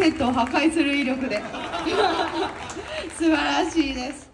セットを破壊する威力で。素晴らしいです。